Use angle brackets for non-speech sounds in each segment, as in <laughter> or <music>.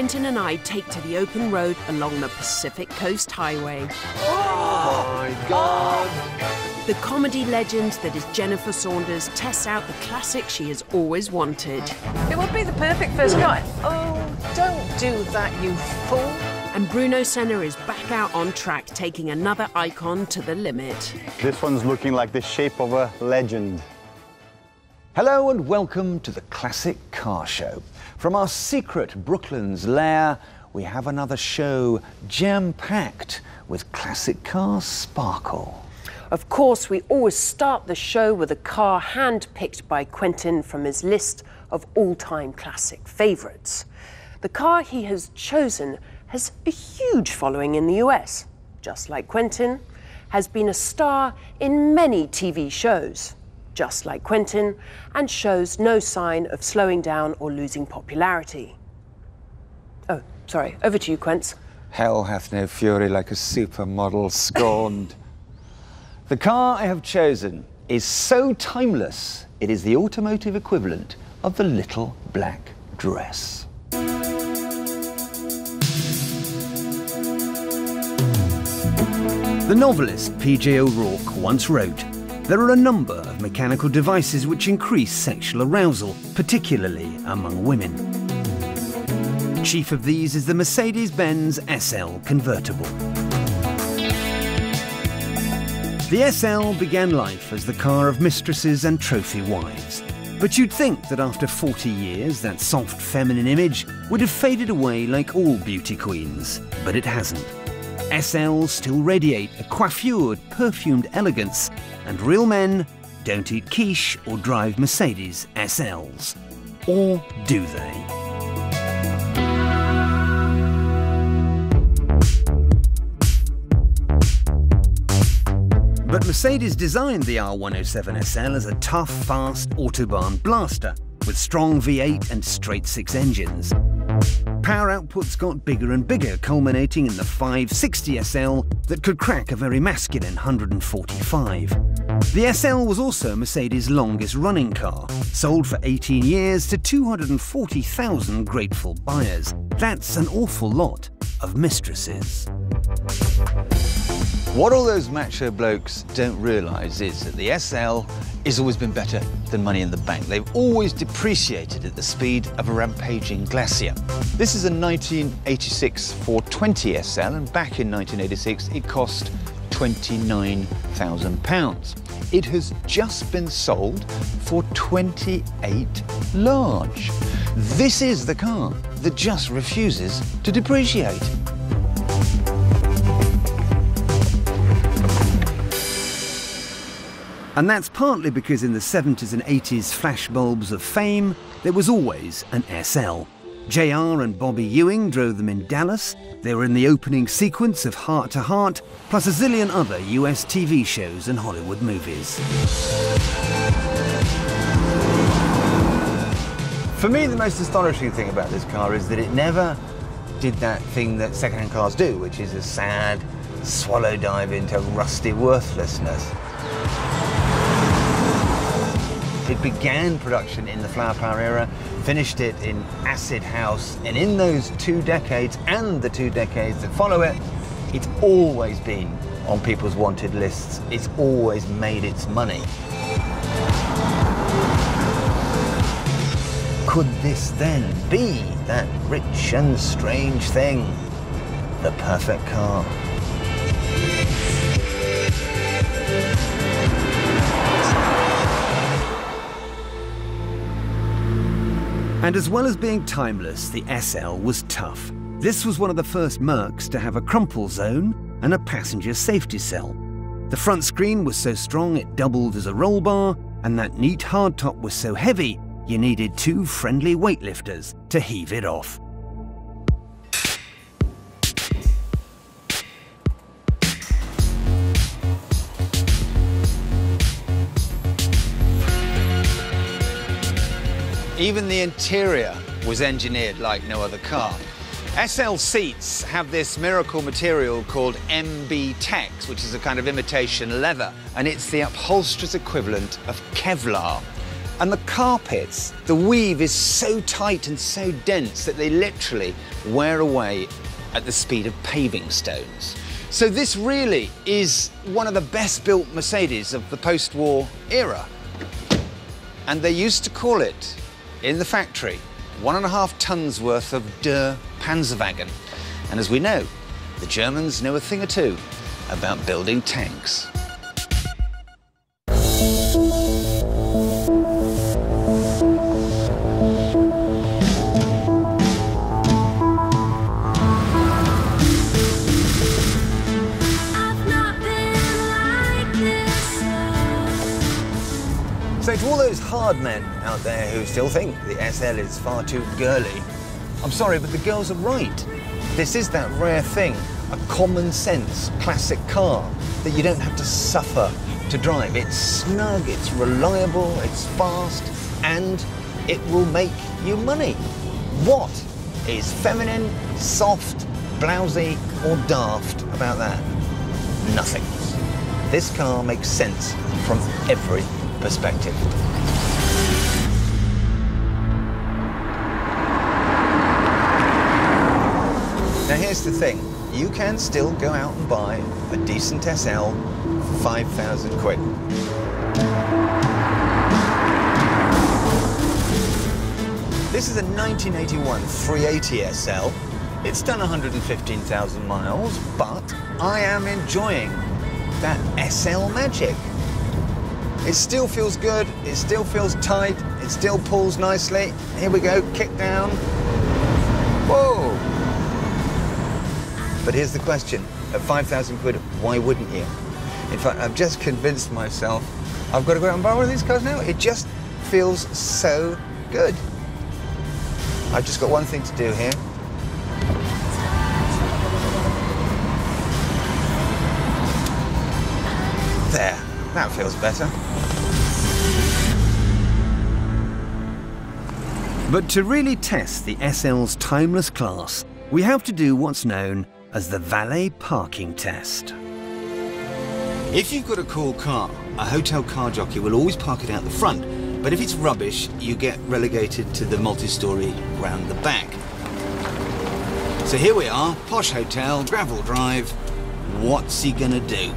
Quentin and I take to the open road along the Pacific Coast Highway. Oh my God! The comedy legend that is Jennifer Saunders tests out the classic she has always wanted. It would be the perfect first car. Oh, don't do that, you fool. And Bruno Senna is back out on track, taking another icon to the limit. This one's looking like the shape of a legend. Hello and welcome to the Classic Car Show. From our secret Brooklands lair, we have another show jam-packed with classic car sparkle. Of course, we always start the show with a car hand-picked by Quentin from his list of all-time classic favourites. The car he has chosen has a huge following in the US, just like Quentin, has been a star in many TV shows, just like Quentin, and shows no sign of slowing down or losing popularity. Oh, sorry, over to you, Quince. Hell hath no fury like a supermodel scorned. the car I have chosen is so timeless, it is the automotive equivalent of the little black dress. The novelist P.J. O'Rourke once wrote, There are a number of mechanical devices which increase sexual arousal, particularly among women. Chief of these is the Mercedes-Benz SL convertible. The SL began life as the car of mistresses and trophy wives. But you'd think that after 40 years, that soft feminine image would have faded away like all beauty queens. But it hasn't. SLs still radiate a coiffured, perfumed elegance, and real men don't eat quiche or drive Mercedes SLs. Or do they? But Mercedes designed the R107 SL as a tough, fast Autobahn blaster with strong V8 and straight six engines. Power outputs got bigger and bigger, culminating in the 560 SL that could crack a very masculine 145. The SL was also Mercedes' longest running car, sold for 18 years to 240,000 grateful buyers. That's an awful lot of mistresses. What all those macho blokes don't realise is that the SL has always been better than money in the bank. They've always depreciated at the speed of a rampaging glacier. This is a 1986 420 SL, and back in 1986 it cost £29,000. It has just been sold for 28 large. This is the car that just refuses to depreciate. And that's partly because in the 70s and 80s flashbulbs of fame, there was always an SL. JR and Bobby Ewing drove them in Dallas. They were in the opening sequence of Hart to Hart, plus a zillion other US TV shows and Hollywood movies. For me, the most astonishing thing about this car is that it never did that thing that second-hand cars do, which is a sad swallow dive into rusty worthlessness. It began production in the flower power era, finished it in acid house, and in those two decades and the two decades that follow it, it's always been on people's wanted lists. It's always made its money. Could this then be that rich and strange thing? The perfect car. And as well as being timeless, the SL was tough. This was one of the first Mercs to have a crumple zone and a passenger safety cell. The front screen was so strong it doubled as a roll bar, and that neat hardtop was so heavy you needed two friendly weightlifters to heave it off. Even the interior was engineered like no other car. SL seats have this miracle material called MB Tex, which is a kind of imitation leather, and it's the upholsterer's equivalent of Kevlar. And the carpets, the weave is so tight and so dense that they literally wear away at the speed of paving stones. So this really is one of the best built Mercedes of the post-war era. And they used to call it, in the factory, one and a half tons worth of Der Panzerwagen. And as we know, the Germans know a thing or two about building tanks. Those hard men out there who still think the SL is far too girly, I'm sorry, but the girls are right. This is that rare thing, a common sense classic car that you don't have to suffer to drive. It's snug, it's reliable, it's fast, and it will make you money. What is feminine, soft, blousy, or daft about that? Nothing. This car makes sense from every perspective. Now here's the thing, you can still go out and buy a decent SL for 5,000 quid. This is a 1981 380 SL. It's done 115,000 miles, but I am enjoying that SL magic. It still feels good, it still feels tight, it still pulls nicely. Here we go, kick down. Whoa! But here's the question, at 5,000 quid, why wouldn't you? In fact, I've just convinced myself I've got to go out and buy one of these cars now. It just feels so good. I've just got one thing to do here. There, that feels better. But to really test the SL's timeless class, we have to do what's known as the valet parking test. If you've got a cool car, a hotel car jockey will always park it out the front, but if it's rubbish, you get relegated to the multi-storey round the back. So here we are, posh hotel, gravel drive. What's he gonna do?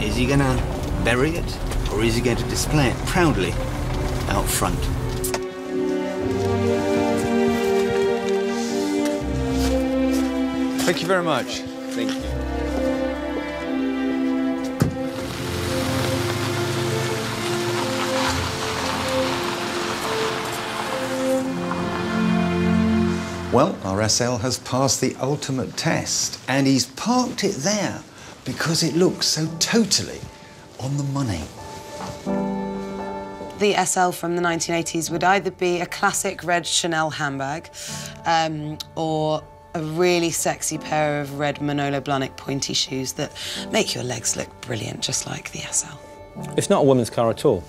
Is he gonna bury it, or is he going to display it proudly out front? Thank you very much. Thank you. Well, our SL has passed the ultimate test, and he's parked it there because it looks so totally on the money. The SL from the 1980s would either be a classic red Chanel handbag um, or a really sexy pair of red Manolo Blahnik pointy shoes that make your legs look brilliant, just like the SL. It's not a woman's car at all.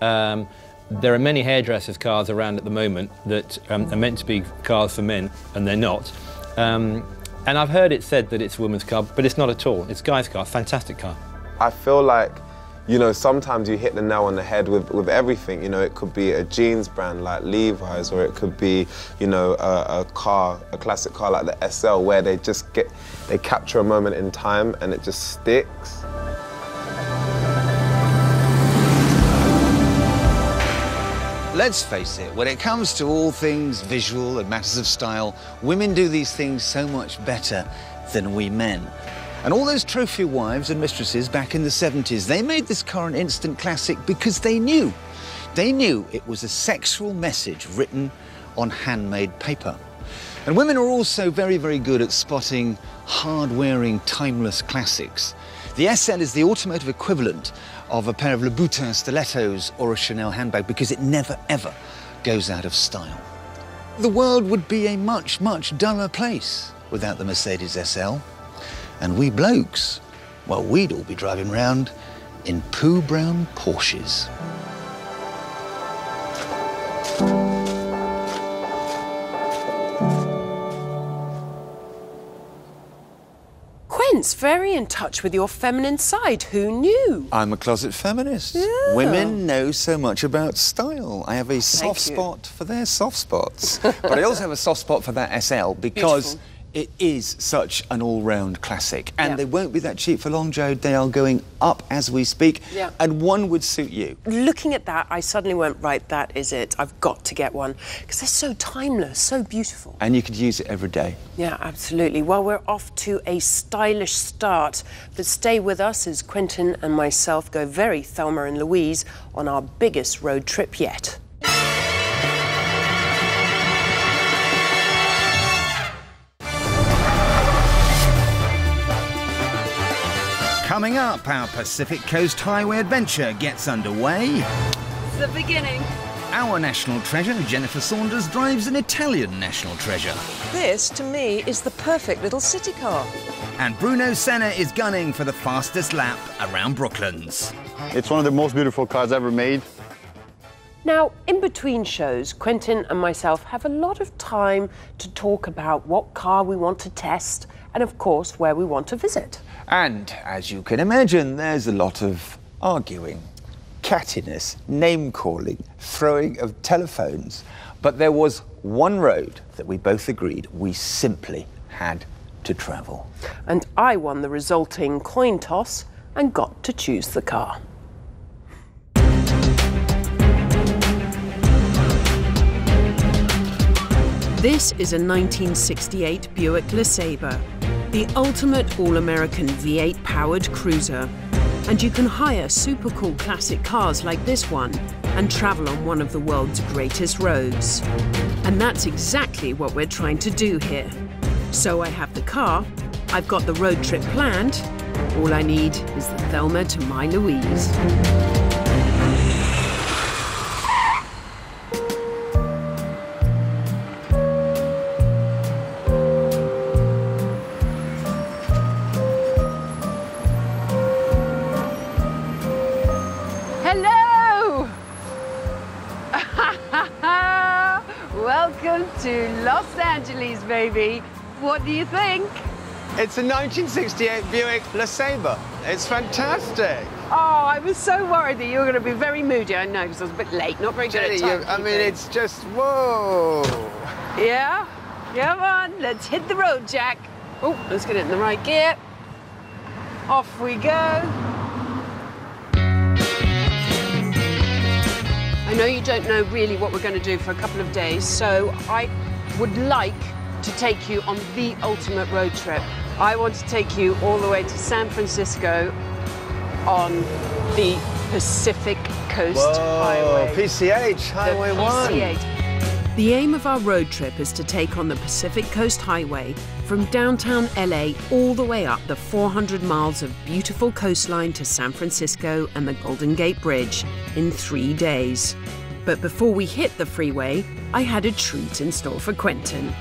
Um, there are many hairdressers' cars around at the moment that um, are meant to be cars for men, and they're not. Um, and I've heard it said that it's a woman's car, but it's not at all. It's a guy's car, fantastic car. I feel like, you know, sometimes you hit the nail on the head with, with everything. You know, it could be a jeans brand like Levi's, or it could be, you know, a, a car, a classic car like the SL, where they just get, they capture a moment in time and it just sticks. Let's face it, when it comes to all things visual and matters of style, women do these things so much better than we men. And all those trophy wives and mistresses back in the 70s, they made this an instant classic because they knew. They knew it was a sexual message written on handmade paper. And women are also very, very good at spotting hard-wearing, timeless classics. The SL is the automotive equivalent of a pair of Louboutin stilettos or a Chanel handbag because it never, ever goes out of style. The world would be a much, much duller place without the Mercedes SL. And we blokes, well, we'd all be driving round in poo brown Porsches. Quince, very in touch with your feminine side. Who knew? I'm a closet feminist. Yeah. Women know so much about style. I have a soft you. spot for their soft spots. but I also have a soft spot for that SL because Beautiful. It is such an all-round classic. And Yeah. they won't be that cheap for long, Joe. They are going up as we speak. Yeah. And one would suit you. Looking at that, I suddenly went, right, that is it. I've got to get one. Because they're so timeless, so beautiful. And you could use it every day. Yeah, absolutely. Well, we're off to a stylish start. But stay with us as Quentin and myself go very Thelma and Louise on our biggest road trip yet. Coming up, our Pacific Coast Highway adventure gets underway. It's the beginning. Our national treasure, Jennifer Saunders, drives an Italian national treasure. This, to me, is the perfect little city car. And Bruno Senna is gunning for the fastest lap around Brooklands. It's one of the most beautiful cars ever made. Now, in between shows, Quentin and myself have a lot of time to talk about what car we want to test and, of course, where we want to visit. And as you can imagine, there's a lot of arguing, cattiness, name calling, throwing of telephones. But there was one road that we both agreed we simply had to travel. And I won the resulting coin toss and got to choose the car. This is a 1968 Buick LeSabre, the ultimate all-American V8 powered cruiser. And you can hire super cool classic cars like this one and travel on one of the world's greatest roads. And that's exactly what we're trying to do here. So I have the car, I've got the road trip planned. All I need is the Thelma to my Louise. Baby. What do you think? It's a 1968 Buick LeSabre. It's fantastic. Oh, I was so worried that you were going to be very moody. I know, because I was a bit late, not very good at time. I mean, it's just, whoa. Yeah? Come on, let's hit the road, Jack. Oh, let's get it in the right gear. Off we go. I know you don't know really what we're going to do for a couple of days, so I would like to take you on the ultimate road trip. I want to take you all the way to San Francisco on the Pacific Coast Whoa, Highway. PCH, Highway the 1. PCH. The aim of our road trip is to take on the Pacific Coast Highway from downtown LA all the way up the 400 miles of beautiful coastline to San Francisco and the Golden Gate Bridge in three days. But before we hit the freeway, I had a treat in store for Quentin.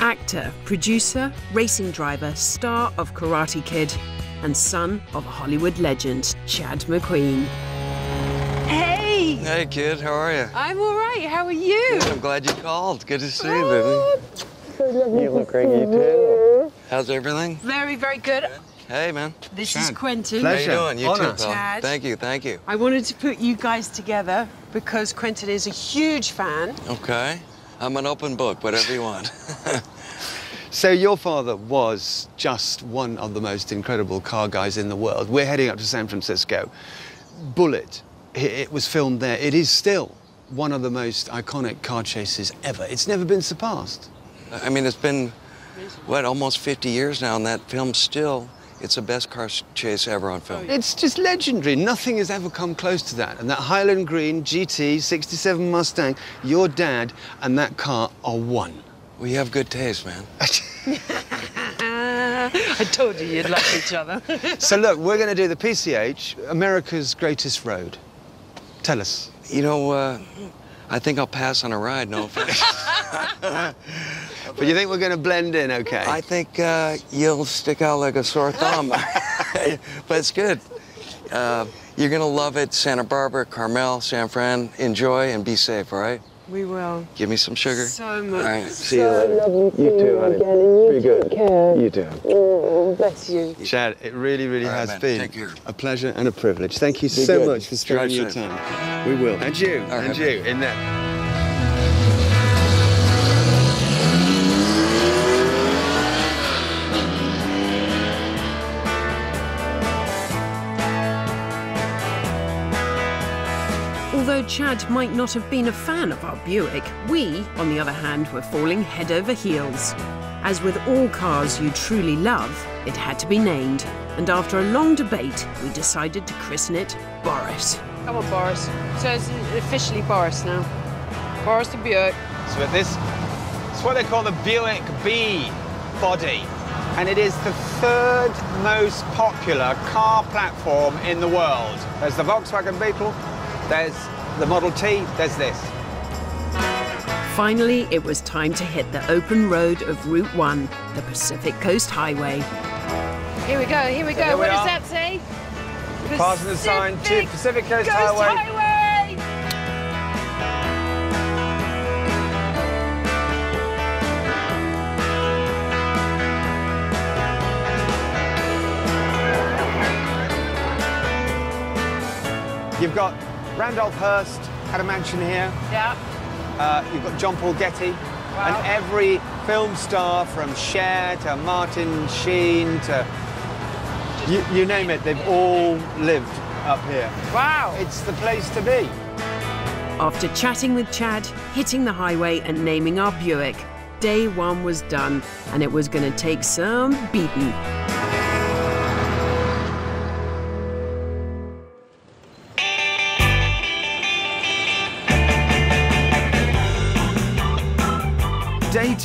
Actor, producer, racing driver, star of Karate Kid, and son of a Hollywood legend, Chad McQueen. Hey! Hey, kid, how are you? I'm all right. How are you? I'm glad you called. Good to see you, baby. Oh, you look great, you too. How's everything? Very, very good. Hey, man. This is Quentin. Pleasure. How you doing? You Honor. too, pal. Chad. Thank you, thank you. I wanted to put you guys together because Quentin is a huge fan. Okay. I'm an open book, whatever you want. <laughs> So your father was just one of the most incredible car guys in the world. We're heading up to San Francisco. Bullitt, it was filmed there. It is still one of the most iconic car chases ever. It's never been surpassed. I mean, it's been, what, almost 50 years now, and that film still, it's the best car chase ever on film. It's just legendary. Nothing has ever come close to that. And that Highland Green GT 67 Mustang, your dad and that car are one. We have good taste, man. <laughs> I told you you'd like each other. <laughs> So look, we're going to do the PCH, America's greatest road. Tell us. You know, uh, I think I'll pass on a ride, no offense. <laughs> But you think we're going to blend in, okay? I think uh, you'll stick out like a sore thumb. <laughs> but it's good. Uh, you're gonna love it. Santa Barbara, Carmel, San Fran. Enjoy and be safe, all right? We will. Give me some sugar. So much. All right, see you so later. lovely You too, you honey. again, and you Be good. take care. You too. Oh, bless you. Chad, it really, really All right, has man. been Take care. a pleasure and a privilege. Thank you Be so good. much for spending Drive your safe. time. We will. And you, All right, and man. you, in there. Chad might not have been a fan of our Buick, we, on the other hand, were falling head over heels. As with all cars you truly love, it had to be named, and after a long debate, we decided to christen it Boris. Come on, Boris. So it's officially Boris now. Boris the Buick. So this, it's what they call the Buick B body. And it is the third most popular car platform in the world. There's the Volkswagen Beetle, there's the Model T, does this. Finally, it was time to hit the open road of Route 1, the Pacific Coast Highway. Here we go, here we go. Here we what are. does that say? Passing the sign to Pacific Pacific Coast, Coast Highway. Highway. You've got Randolph Hearst had a mansion here. Yeah. Uh, you've got John Paul Getty. And every film star from Cher to Martin Sheen to you, you name it, they've all lived up here. Wow. It's the place to be. After chatting with Chad, hitting the highway, and naming our Buick, day one was done, and it was going to take some beating.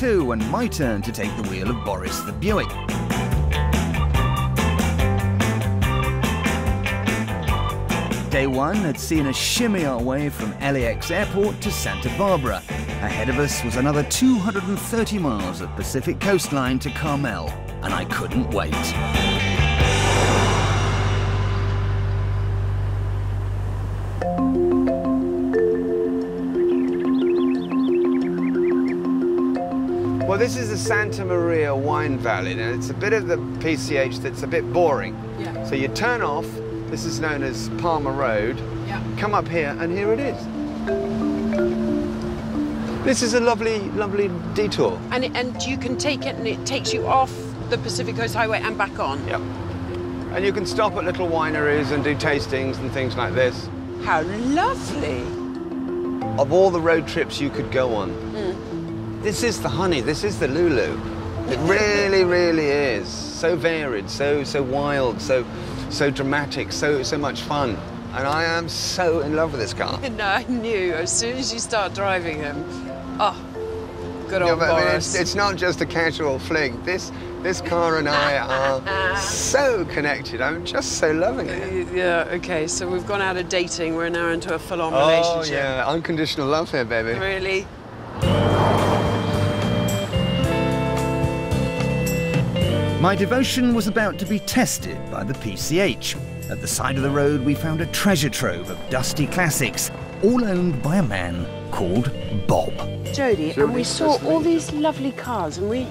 Two, and my turn to take the wheel of Boris the Buick. Day one had seen us shimmy our way from LAX Airport to Santa Barbara. Ahead of us was another 230 miles of Pacific coastline to Carmel, and I couldn't wait. Well, this is the Santa Maria Wine Valley, and it's a bit of the PCH that's a bit boring. Yeah. So you turn off, this is known as Palmer Road, Yeah. come up here, and here it is. This is a lovely, lovely detour. And, it, and you can take it and it takes you off the Pacific Coast Highway and back on. Yep. And you can stop at little wineries and do tastings and things like this. How lovely. Of all the road trips you could go on, hmm. This is the honey, this is the Lulu. It really, really is. So varied, so so wild, so so dramatic, so so much fun. And I am so in love with this car. <laughs> No, I knew as soon as you start driving him. Oh, good Yeah, old but I mean, it's, it's not just a casual fling. This this car and I <laughs> are so connected. I'm just so loving it. Uh, yeah, okay, so we've gone out of dating, we're now into a full-on Oh relationship. yeah, unconditional love here, baby. Really? My devotion was about to be tested by the PCH. At the side of the road, we found a treasure trove of dusty classics, all owned by a man called Bob. Jodie, and we saw all these lovely cars and we,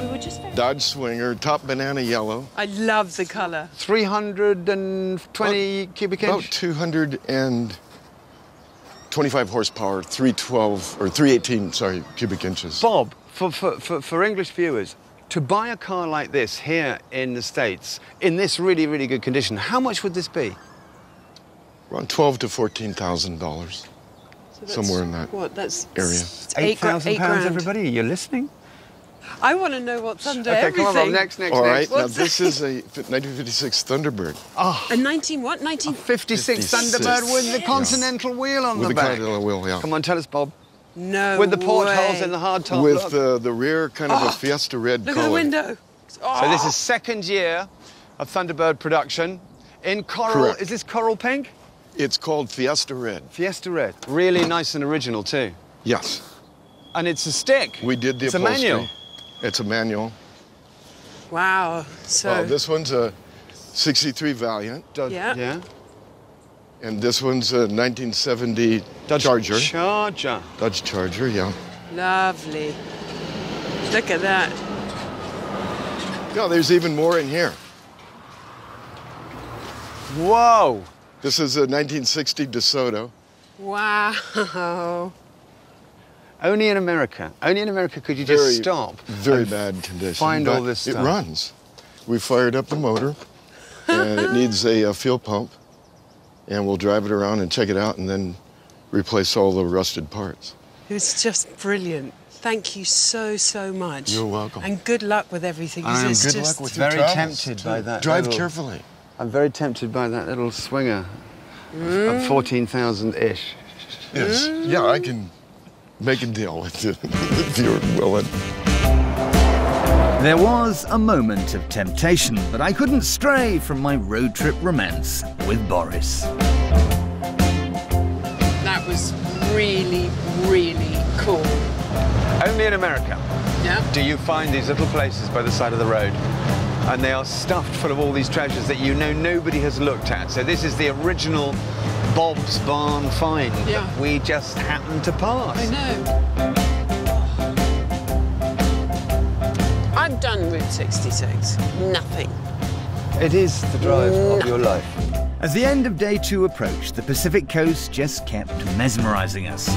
we were just... Dodge Swinger, top banana yellow. I love the colour. 320 cubic inches. About inch. 225 horsepower, 312 or 318, sorry, cubic inches. Bob, for, for, for, for English viewers, to buy a car like this here in the States, in this really, really good condition, how much would this be? Around 12 to 14,000 dollars, So somewhere in that What, that's... area. it's eight gra- 8,000 eight pounds, grand. everybody? Are you listening? I want to know what's under okay, everything. come on, Bob. Next, next, All right, next. now What's this is a <laughs> 1956 Thunderbird Oh. A 19 what? 19... 56 56. Thunderbird with the continental wheel on with the the back. continental wheel, yeah. Come on, tell us, Bob. No with the portholes and the hard top. With look. uh, the rear kind of Oh, a Fiesta red Look color. at the window. Oh, So this is second year of Thunderbird production in coral. Correct. Is this coral pink? It's called Fiesta Red. Fiesta red. Really nice and original too. Yes. And it's a stick. We did the It's a upholstery. manual. It's a manual. Wow. So... Well, this one's a 63 Valiant. Do- Yeah. Yeah. And this one's a 1970 Dodge Charger. Charger. Dodge Charger, yeah. Lovely. Look at that. No, there's even more in here. Whoa! This is a 1960 DeSoto. Wow. Only in America. Only in America could you just stop. Very bad condition. Find all but this It runs. We fired up the motor, and it <laughs> needs a, uh fuel pump, and we'll drive it around and check it out, and then replace all the rusted parts. It's just brilliant. Thank you so, so much. You're welcome. And good luck with everything. I am Good just- luck with very tempted by that Drive little- carefully. I'm very tempted by that little swinger Mm. of 14,000-ish. Yes. Yeah, I can make a deal with you <laughs> if you're willing. There was a moment of temptation, but I couldn't stray from my road trip romance with Boris. That was really, really cool. Only in America Yeah. do you find these little places by the side of the road. And they are stuffed full of all these treasures that you know nobody has looked at. So this is the original Bob's Barn find Yeah. that we just happened to pass. I know. Done Route 66. Nothing. It is the drive of your life. As the end of day two approached, the Pacific coast just kept mesmerizing us.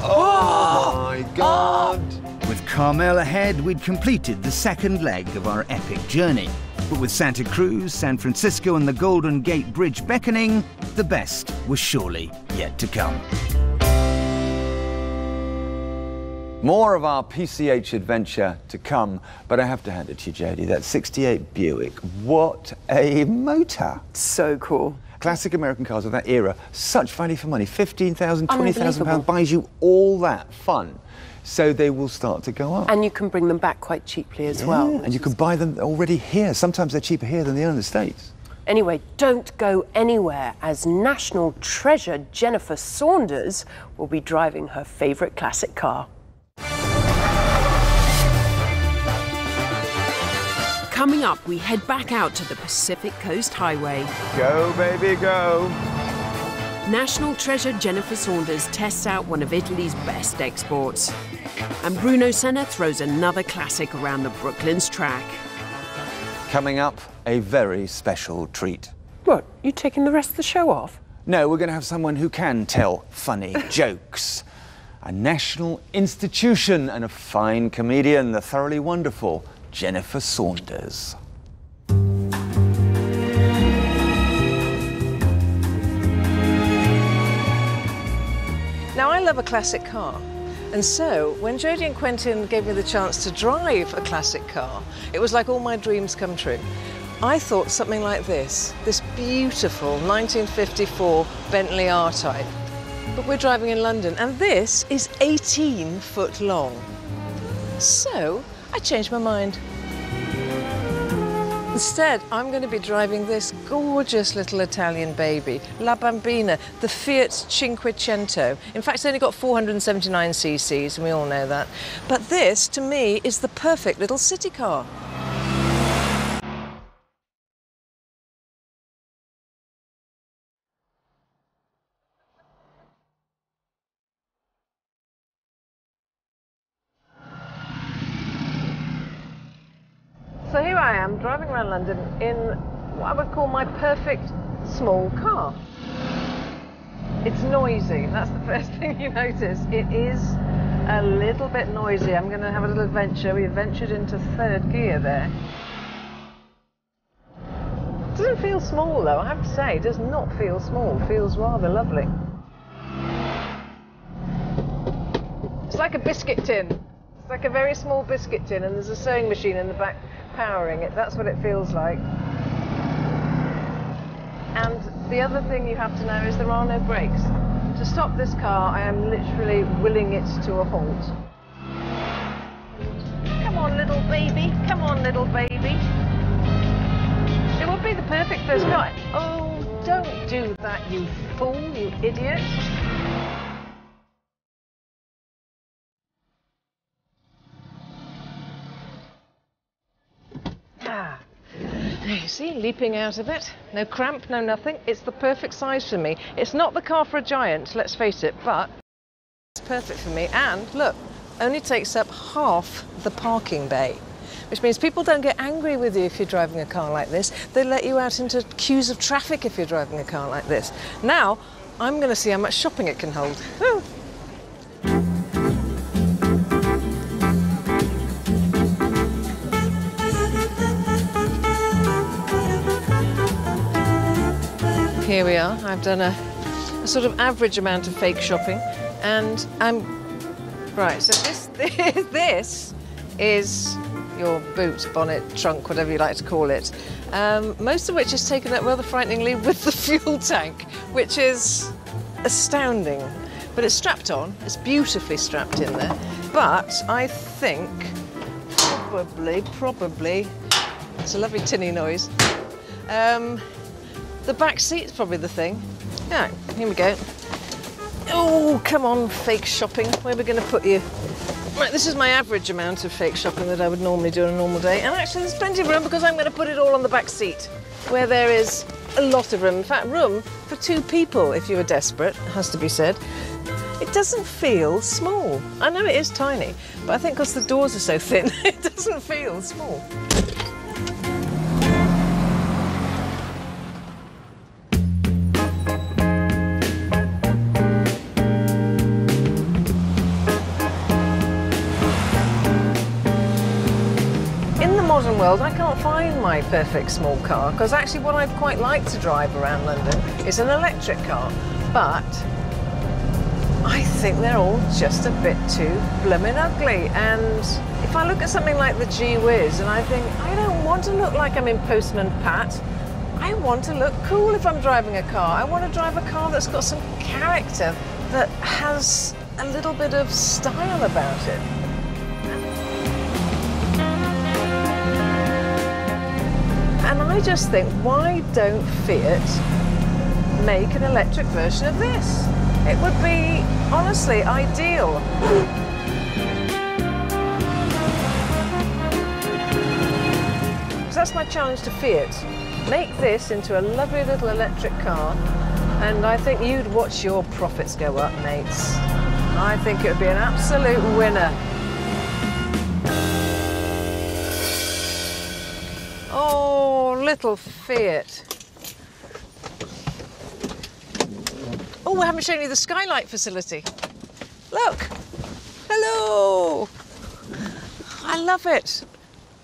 Oh! oh, my God. With Carmel ahead, we'd completed the second leg of our epic journey. But with Santa Cruz, San Francisco, and the Golden Gate Bridge beckoning, the best was surely yet to come. More of our PCH adventure to come, but I have to hand it to you, Jodie. That 68 Buick, what a motor! So cool. Classic American cars of that era, such value for money. 15,000, 20,000 pounds buys you all that fun. So they will start to go up. And you can bring them back quite cheaply as well. And you can buy them already here. Sometimes they're cheaper here than they are in the States. Anyway, don't go anywhere as national treasure Jennifer Saunders will be driving her favourite classic car. Coming up, we head back out to the Pacific Coast Highway. Go, baby, go. National treasure Jennifer Saunders tests out one of Italy's best exports. And Bruno Senna throws another classic around the Brooklands track. Coming up, a very special treat. What, you taking the rest of the show off? No, we're going to have someone who can tell funny <laughs> jokes. A national institution and a fine comedian, the thoroughly wonderful Jennifer Saunders. Now, I love a classic car. And so, when Jodie and Quentin gave me the chance to drive a classic car, it was like all my dreams come true. I thought something like this this beautiful 1954 Bentley R Type. But we're driving in London, and this is 18 foot long. So, I changed my mind. Instead, I'm going to be driving this gorgeous little Italian baby, La Bambina, the Fiat Cinquecento. In fact, it's only got 479 cc's, and we all know that. But this, to me, is the perfect little city car. So here I am driving around London in what I would call my perfect small car. It's noisy. That's the <laughs> first thing you notice. It is a little bit noisy. I'm going to have a little adventure. We ventured into third gear there. Doesn't feel small though, I have to say. It does not feel small. Feels rather lovely. It's like a biscuit tin. It's like a very small biscuit tin, and there's a sewing machine in the back powering it. That's what it feels like. And the other thing you have to know is there are no brakes. To stop this car, I am literally willing it to a halt. Come on, little baby. Come on, little baby. It would be the perfect first car. Oh, don't do that, you fool, you idiot. Ah. You leaping out of it. No cramp, no nothing. It's the perfect size for me. It's not the car for a giant, let's face it, but it's perfect for me. And look, only takes up half the parking bay. Which means people don't get angry with you if you're driving a car like this. They let you out into queues of traffic if you're driving a car like this. Now, I'm going to see how much shopping it can hold. Here we are. I've done a, a sort of average amount of fake shopping, and I'm right. So this <laughs> this is your boot, bonnet, trunk, whatever you like to call it. Um, most of which is taken up rather frighteningly with the <laughs> fuel tank, which is astounding. But it's strapped on. It's beautifully strapped in there. But I think probably, probably, it's a lovely tinny noise. Um, the back seat's probably the thing. Yeah, here we go. Oh, come on, fake shopping. Where are we going to put you? Right, this is my average amount of fake shopping that I would normally do on a normal day. And actually, there's plenty of room because I'm going to put it all on the back seat, where there is a lot of room. In fact, room for two people if you were desperate, has to be said. It doesn't feel small. I know it is tiny, but I think because the doors are so thin, <laughs> it doesn't feel small. World, I can't find my perfect small car because actually, what I'd quite like to drive around London is an electric car. But I think they're all just a bit too blooming ugly. And if I look at something like the G Wiz and I think, I don't want to look like I'm in Postman Pat. I want to look cool if I'm driving a car. I want to drive a car that's got some character, that has a little bit of style about it. And I just think, why don't Fiat make an electric version of this? It would be, honestly, ideal. So that's my challenge to Fiat. Make this into a lovely little electric car, and I think you'd watch your profits go up, mates. I think it would be an absolute winner. Little Fiat. Oh, we haven't shown you the skylight facility. Look. Hello. I love it.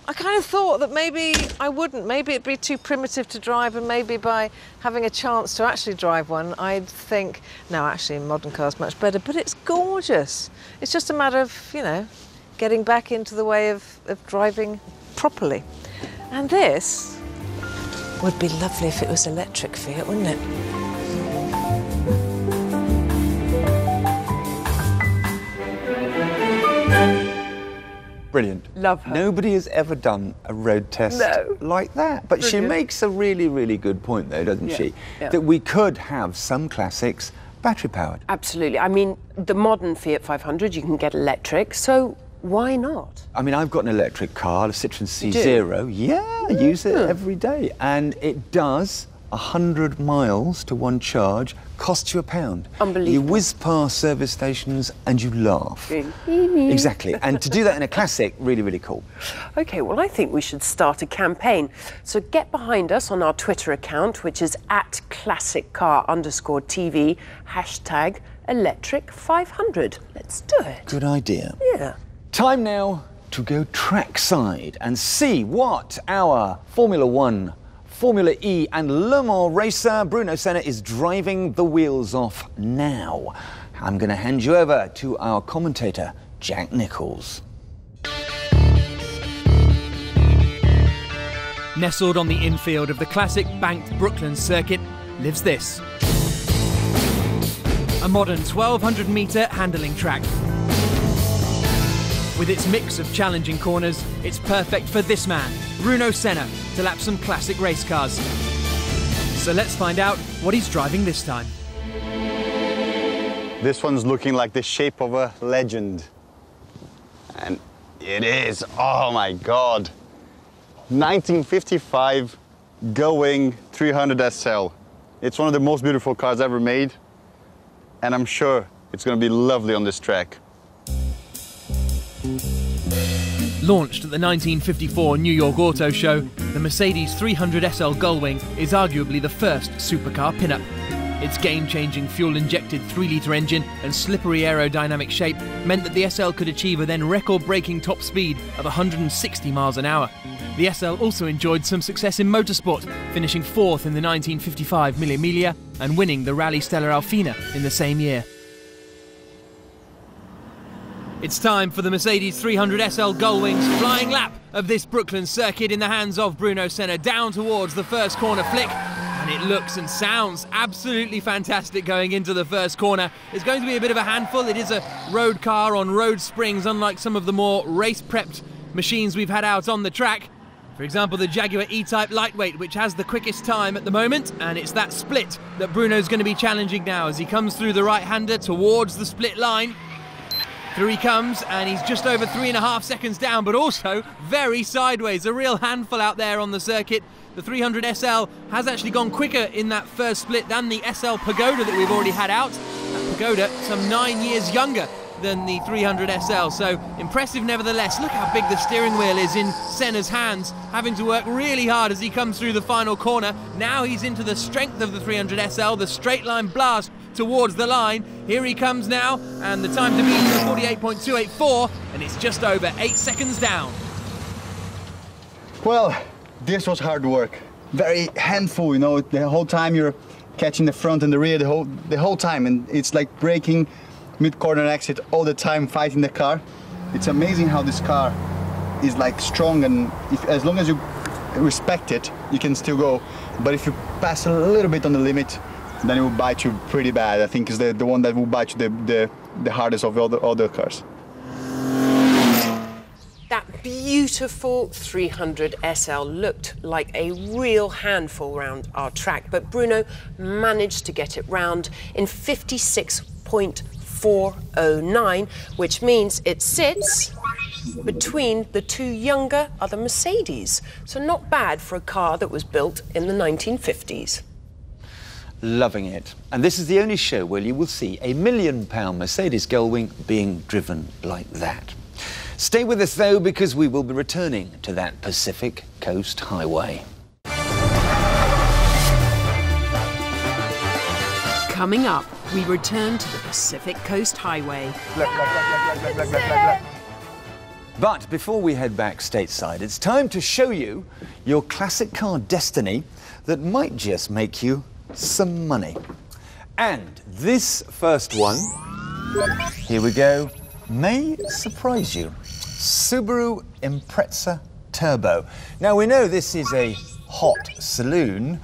I kind of thought that maybe I wouldn't. Maybe it'd be too primitive to drive, and maybe by having a chance to actually drive one, I'd think, no, actually, modern car's much better. But it's gorgeous. It's just a matter of, you know, getting back into the way of, of driving properly. And this would be lovely if it was electric Fiat, wouldn't it? Brilliant. Love her. Nobody has ever done a road test No. like that. But she makes a really, really good point, though, doesn't Yeah, she? yeah. That we could have some classics battery powered. Absolutely. I mean, the modern Fiat 500 you can get electric, so why not? I mean, I've got an electric car, a Citroen C0. Yeah, I use it Hmm. every day. And it does 100 miles to one charge, costs you a pound. Unbelievable. You whiz past service stations and you laugh. Exactly. And to do that in a classic, really, really cool. Okay, well, I think we should start a campaign. So get behind us on our Twitter account, which is at classiccar underscore TV, hashtag electric 500. Let's do it. Good idea. Yeah. Time now to go trackside and see what our Formula One, Formula E, and Le Mans racer Bruno Senna is driving the wheels off now. I'm going to hand you over to our commentator, Jack Nicholls. Nestled on the infield of the classic banked Brooklands circuit lives this a modern 1200 metre handling track. With its mix of challenging corners, it's perfect for this man, Bruno Senna, to lap some classic race cars. So let's find out what he's driving this time. This one's looking like the shape of a legend. And it is, oh my God. 1955 Gullwing 300 SL. It's one of the most beautiful cars ever made, and I'm sure it's going to be lovely on this track. Launched at the 1954 New York Auto Show, the Mercedes 300 SL Gullwing is arguably the first supercar pinup. Its game changing fuel injected 3 litre engine and slippery aerodynamic shape meant that the SL could achieve a then record breaking top speed of 160 miles an hour. The SL also enjoyed some success in motorsport, finishing fourth in the 1955 Mille Miglia and winning the Rally Stella Alpina in the same year. It's time for the Mercedes 300 SL Gullwing's flying lap of this Brooklands circuit in the hands of Bruno Senna down towards the first corner flick. And it looks and sounds absolutely fantastic going into the first corner. It's going to be a bit of a handful. It is a road car on road springs, unlike some of the more race prepped machines we've had out on the track. For example, the Jaguar E-Type Lightweight, which has the quickest time at the moment, and it's that split that Bruno's going to be challenging now as he comes through the right-hander towards the split line. Through he comes, and he's just over three and a half seconds down, but also very sideways. A real handful out there on the circuit. The 300 SL has actually gone quicker in that first split than the SL Pagoda that we've already had out. That Pagoda, some nine years younger than the 300 SL. So impressive nevertheless. Look how big the steering wheel is in Senna's hands, having to work really hard as he comes through the final corner. Now he's into the strength of the 300 SL, the straight line blast towards the line. Here he comes now, and the time to beat is 48.284, and it's just over eight seconds down. Well, this was hard work. Very handful, you know, the whole time you're catching the front and the rear the whole the whole time and it's like braking mid-corner exit all the time fighting the car. It's amazing how this car is like strong and if, as long as you respect it, you can still go. But if you pass a little bit on the limit, then it will bite you pretty bad. I think is the, the one that will bite you the, the, the hardest of all the other cars. That beautiful 300 SL looked like a real handful round our track, but Bruno managed to get it round in 56.409, which means it sits between the two younger other Mercedes. So not bad for a car that was built in the 1950s. Loving it. And this is the only show where you will see a million pound Mercedes Gullwing being driven like that. Stay with us though, because we will be returning to that Pacific Coast Highway. Coming up, we return to the Pacific Coast Highway. But before we head back stateside, it's time to show you your classic car destiny that might just make you some money. And this first one, here we go, may surprise you. Subaru Impreza Turbo. Now we know this is a hot saloon,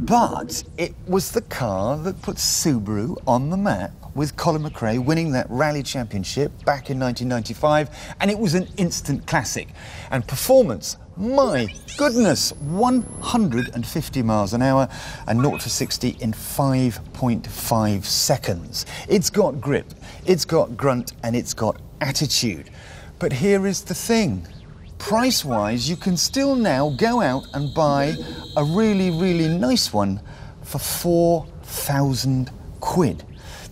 but it was the car that put Subaru on the map with Colin McRae winning that rally championship back in 1995, and it was an instant classic. And performance, my goodness, 150 miles an hour and 0 to 60 in 5.5 seconds. It's got grip, it's got grunt, and it's got attitude. But here is the thing. Price wise, you can still now go out and buy a really, really nice one for 4,000 quid.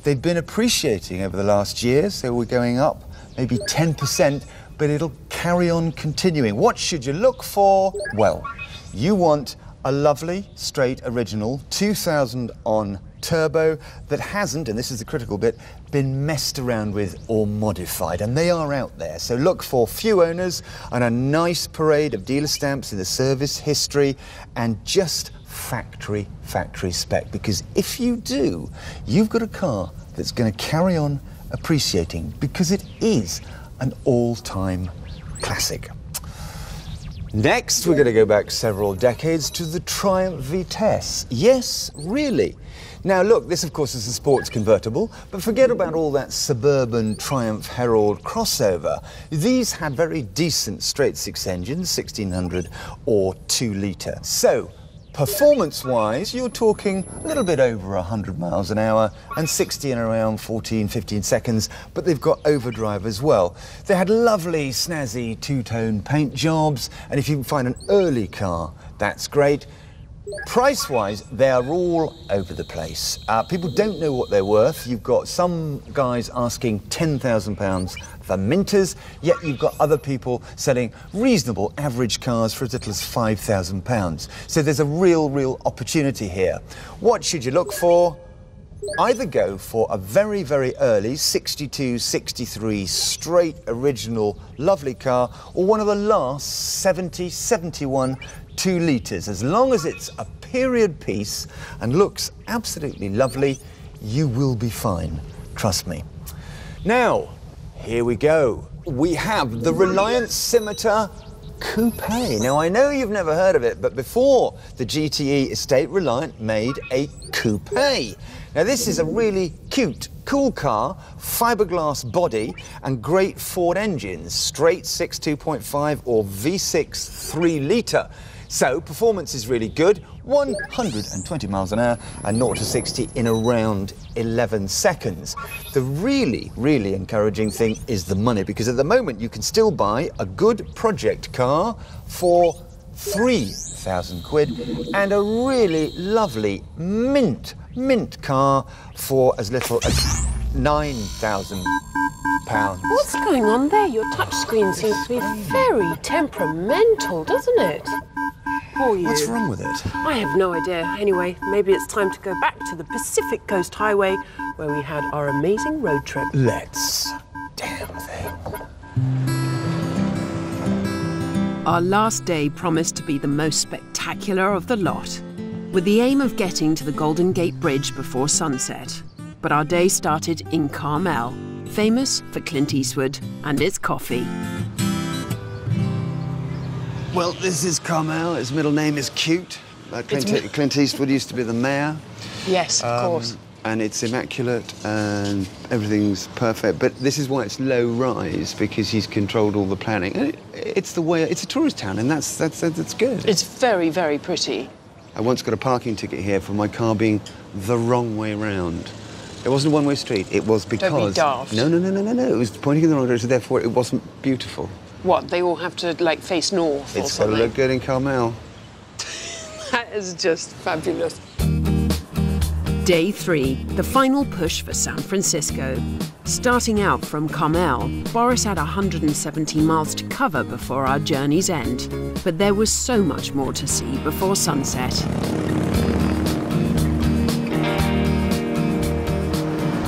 They've been appreciating over the last year, so we're going up maybe 10%, but it'll carry on continuing. What should you look for? Well, you want a lovely, straight, original 2000 on turbo that hasn't, and this is the critical bit, been messed around with or modified. And they are out there. So look for few owners and a nice parade of dealer stamps in the service history and just factory, factory spec. Because if you do, you've got a car that's going to carry on appreciating because it is an all-time classic. Next, we're going to go back several decades to the Triumph Vitesse. Yes, really. Now, look, this of course is a sports convertible, but forget about all that suburban Triumph Herald crossover. These had very decent straight six engines, 1600 or 2 litre. So, Performance wise, you're talking a little bit over 100 miles an hour and 60 in around 14, 15 seconds, but they've got overdrive as well. They had lovely, snazzy two tone paint jobs, and if you can find an early car, that's great. Price-wise, they are all over the place. Uh, people don't know what they're worth. You've got some guys asking £10,000 for Minters, yet you've got other people selling reasonable average cars for as little as £5,000. So there's a real, real opportunity here. What should you look for? either go for a very, very early 62, 63 straight original lovely car or one of the last 70, 71 two litres. As long as it's a period piece and looks absolutely lovely, you will be fine. Trust me. Now, here we go. We have the Reliant Scimitar Coupe. Now, I know you've never heard of it, but before the GTE Estate, Reliant made a coupe. Now, this is a really cute, cool car, fiberglass body, and great Ford engines, straight 6 2.5 or V6 3 litre. So, performance is really good 120 miles an hour and 0 to 60 in around 11 seconds. The really, really encouraging thing is the money because at the moment you can still buy a good project car for 3,000 quid and a really lovely mint mint car for as little as 9,000 pounds. What's going on there? Your touchscreen seems to be very temperamental, doesn't it? Poor you. What's wrong with it? I have no idea. Anyway, maybe it's time to go back to the Pacific Coast Highway where we had our amazing road trip. Let's. Damn thing. Our last day promised to be the most spectacular of the lot, with the aim of getting to the Golden Gate Bridge before sunset. But our day started in Carmel, famous for Clint Eastwood and its coffee. Well, this is Carmel. His middle name is Cute. Uh, Clint, It's Clint Eastwood used to be the mayor. Yes, of Um, course. And it's immaculate and everything's perfect. But this is why it's low rise because he's controlled all the planning. And it, it's the way. It's a tourist town, and that's that's that's, that's good. It's very, very pretty. I once got a parking ticket here for my car being the wrong way round. It wasn't a one-way street. It was be because daft. no, no, no, no, no, no. It was pointing in the wrong direction. Therefore, it wasn't beautiful. What, they all have to like face north or It's got to look good in Carmel. <laughs> That is just fabulous. Day three, the final push for San Francisco. Starting out from Carmel, Boris had 170 miles to cover before our journey's end. But there was so much more to see before sunset.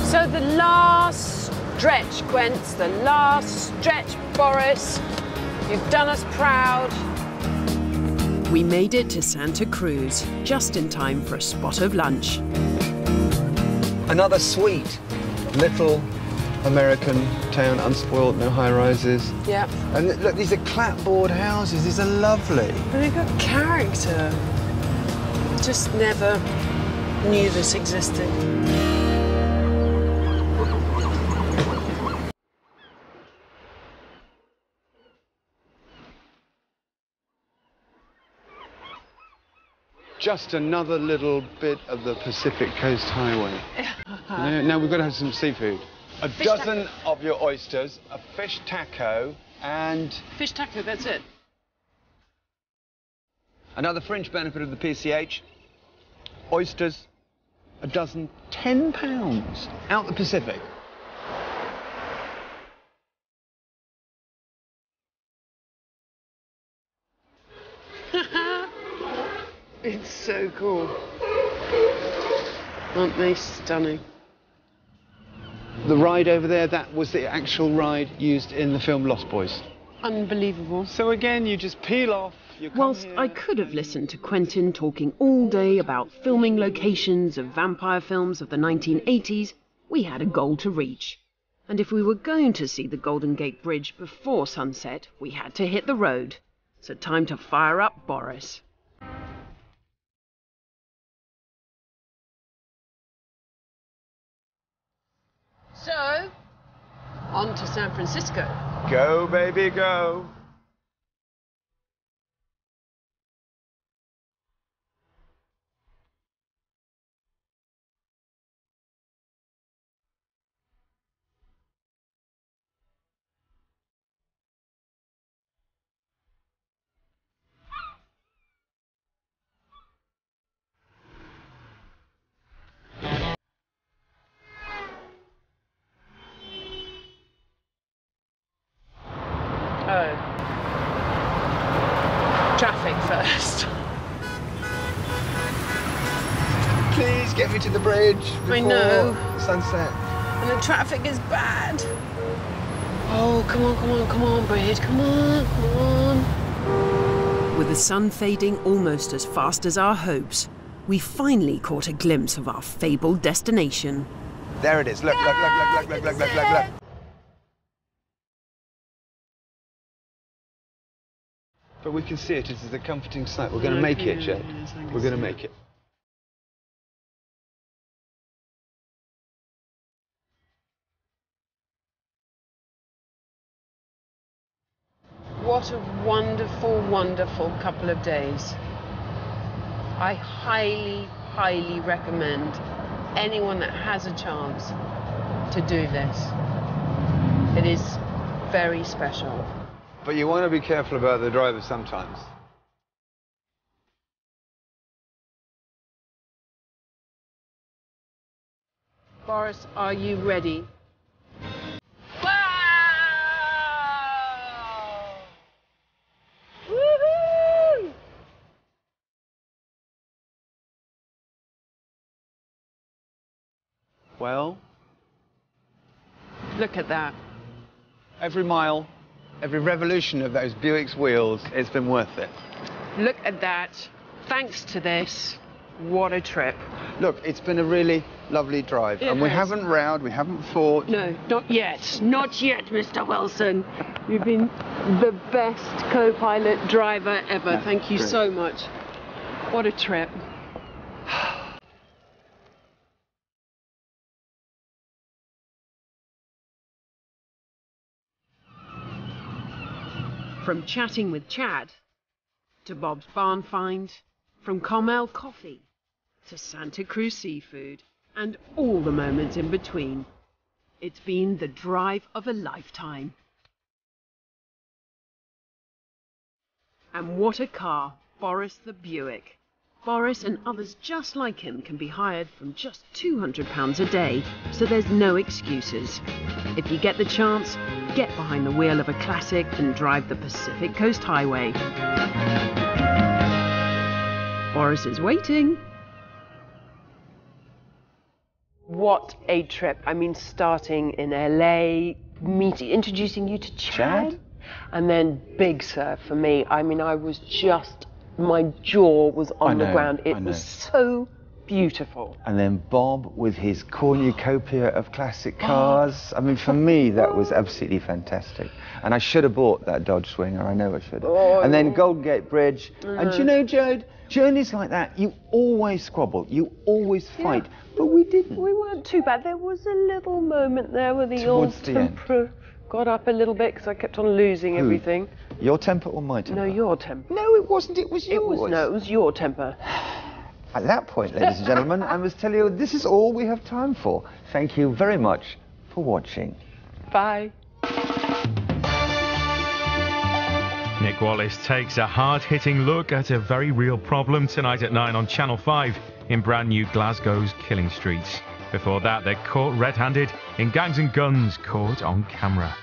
So the last stretch, Gwent, the last stretch, Boris. You've done us proud. We made it to Santa Cruz just in time for a spot of lunch. Another sweet little American town, unspoiled, no high rises. Yeah. And look, these are clapboard houses. These are lovely. But they've got character. Just never knew this existed. Just another little bit of the Pacific Coast Highway. <laughs> now, now we've got to have some seafood. A dozen of your oysters, a fish taco, and Fish taco, that's it. another fringe benefit of the PCH. Oysters, a dozen, ten pounds out the Pacific. It's so cool. Aren't they stunning? The ride over there, that was the actual ride used in the film Lost Boys. Unbelievable. So again, you just peel off. You come Whilst I could have listened to Quentin talking all day about filming locations of vampire films of the 1980s, we had a goal to reach. And if we were going to see the Golden Gate Bridge before sunset, we had to hit the road. So time to fire up Boris. So, on to San Francisco. Go, baby, go. First. Please get me to the bridge before I know. sunset. And the traffic is bad. Oh, come on, come on, come on, bridge, Come on, come on. With the sun fading almost as fast as our hopes, we finally caught a glimpse of our fabled destination. There it is. Look, look, look, look, look, look, look, look, look. But we can see it. It is a comforting sight. We're going to make it, Jed. We're going to make it. What a wonderful, wonderful couple of days. I highly, highly recommend anyone that has a chance to do this. It is very special. But you want to be careful about the driver sometimes. Boris, are you ready? Well, Look at that. every mile, every revolution of those Buick's wheels, it's been worth it. Look at that. Thanks to this, what a trip. Look, it's been a really lovely drive. It and we has. haven't rowed, we haven't fought. No, not yet. Not yet, Mr. Willson. You've been the best co-pilot driver ever. Yeah, Thank you so much. What a trip. From chatting with Chad to Bob's Barn Find, from Carmel Coffee to Santa Cruz Seafood, and all the moments in between. It's been the drive of a lifetime. And what a car, Boris the Buick. Boris and others just like him can be hired from just £200 a day, so there's no excuses. If you get the chance, get behind the wheel of a classic and drive the Pacific Coast Highway. Boris is waiting. What a trip. I mean, starting in LA, meeting, introducing you to Chad, Chad? and then Big Sur for me. I mean, I was just, my jaw was on I the ground. It was so beautiful. And then Bob with his cornucopia of classic <gasps> cars. I mean, for me, that was absolutely fantastic. And I should have bought that Dodge Swinger. I know I should have. Oh. and then Golden Gate Bridge. And do you mm. know, Jode, journeys like that, you always squabble, you always fight. But we didn't. We weren't too bad. There was a little moment there where the Towards old the got up a little bit because I kept on losing Who? everything. Your temper or my temper? No, your temper. No, it wasn't. It was yours. It was no, it was your temper. <sighs> At that point, ladies and gentlemen, I must tell you, this is all we have time for. Thank you very much for watching. Bye. Nick Wallace takes a hard hitting look at a very real problem tonight at 9 on Channel 5 in brand new Glasgow's Killing Streets. Before that, they're caught red handed in gangs and guns caught on camera.